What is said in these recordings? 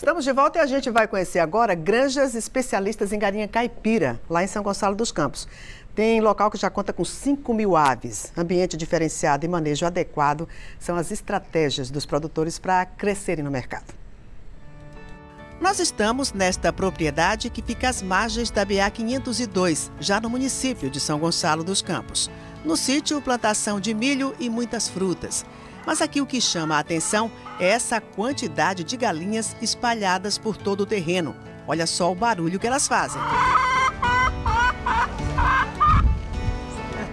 Estamos de volta e a gente vai conhecer agora granjas especialistas em galinha caipira, lá em São Gonçalo dos Campos. Tem local que já conta com 5 mil aves. Ambiente diferenciado e manejo adequado são as estratégias dos produtores para crescerem no mercado. Nós estamos nesta propriedade que fica às margens da BA 502, já no município de São Gonçalo dos Campos. No sítio, plantação de milho e muitas frutas. Mas aqui o que chama a atenção é essa quantidade de galinhas espalhadas por todo o terreno. Olha só o barulho que elas fazem.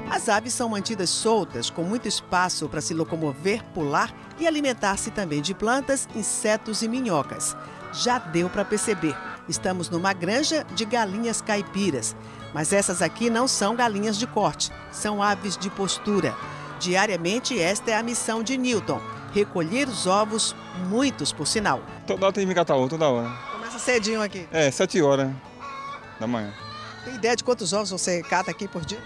As aves são mantidas soltas, com muito espaço para se locomover, pular e alimentar-se também de plantas, insetos e minhocas. Já deu para perceber, estamos numa granja de galinhas caipiras. Mas essas aqui não são galinhas de corte, são aves de postura. Diariamente, esta é a missão de Newton: recolher os ovos, muitos por sinal. Toda hora tem que me catar ovo, toda hora. Começa cedinho aqui. É, sete horas da manhã. Tem ideia de quantos ovos você cata aqui por dia?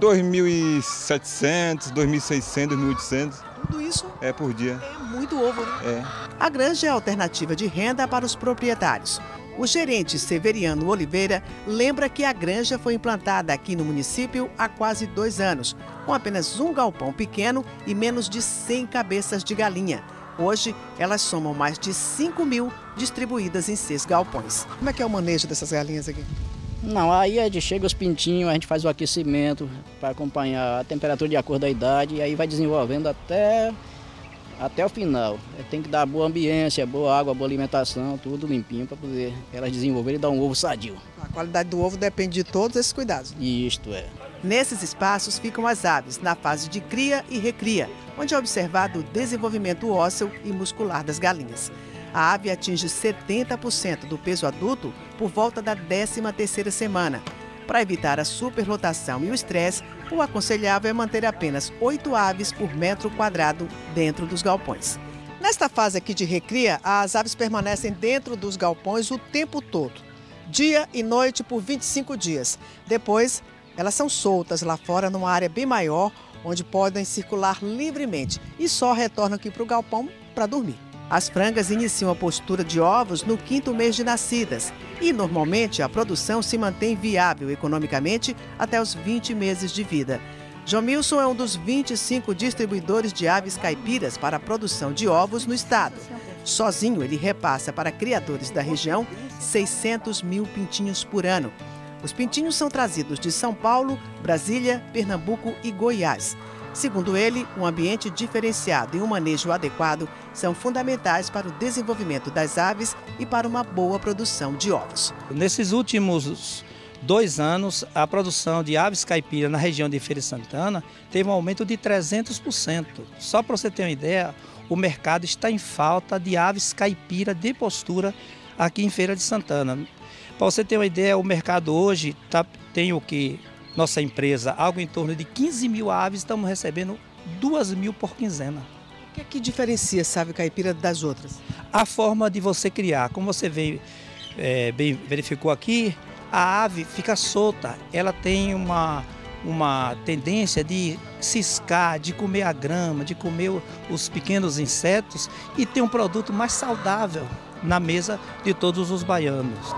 2.700, 2.600, 2.800. Tudo isso é por dia. É muito ovo, né? É. A granja é a alternativa de renda para os proprietários. O gerente Severiano Oliveira lembra que a granja foi implantada aqui no município há quase dois anos, com apenas um galpão pequeno e menos de 100 cabeças de galinha. Hoje, elas somam mais de 5 mil distribuídas em seis galpões. Como é que é o manejo dessas galinhas aqui? Não, aí a gente chega os pintinhos, a gente faz o aquecimento para acompanhar a temperatura de acordo com a idade e aí vai desenvolvendo até até o final. Tem que dar boa ambiência, boa água, boa alimentação, tudo limpinho para poder elas desenvolverem e dar um ovo sadio. A qualidade do ovo depende de todos esses cuidados. Isto é. Nesses espaços ficam as aves, na fase de cria e recria, onde é observado o desenvolvimento ósseo e muscular das galinhas. A ave atinge 70% do peso adulto por volta da 13ª semana. Para evitar a superlotação e o estresse, o aconselhável é manter apenas oito aves por metro quadrado dentro dos galpões. Nesta fase aqui de recria, as aves permanecem dentro dos galpões o tempo todo, dia e noite por 25 dias. Depois, elas são soltas lá fora numa área bem maior, onde podem circular livremente e só retornam aqui para o galpão para dormir. As frangas iniciam a postura de ovos no quinto mês de nascidas e, normalmente, a produção se mantém viável economicamente até os 20 meses de vida. Jomilson é um dos 25 distribuidores de aves caipiras para a produção de ovos no estado. Sozinho, ele repassa para criadores da região 600 mil pintinhos por ano. Os pintinhos são trazidos de São Paulo, Brasília, Pernambuco e Goiás. Segundo ele, um ambiente diferenciado e um manejo adequado são fundamentais para o desenvolvimento das aves e para uma boa produção de ovos. Nesses últimos dois anos, a produção de aves caipira na região de Feira Santana teve um aumento de 300%. Só para você ter uma ideia, o mercado está em falta de aves caipira de postura aqui em Feira de Santana. Para você ter uma ideia, o mercado hoje tá, tem o que? Nossa empresa algo em torno de 15 mil aves, estamos recebendo 2 mil por quinzena. O que é que diferencia essa ave caipira das outras? A forma de você criar. Como você vem, é, bem verificou aqui, a ave fica solta, ela tem uma, uma tendência de ciscar, de comer a grama, de comer os pequenos insetos e ter um produto mais saudável na mesa de todos os baianos.